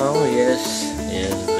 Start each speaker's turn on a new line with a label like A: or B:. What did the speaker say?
A: Oh yes, yes.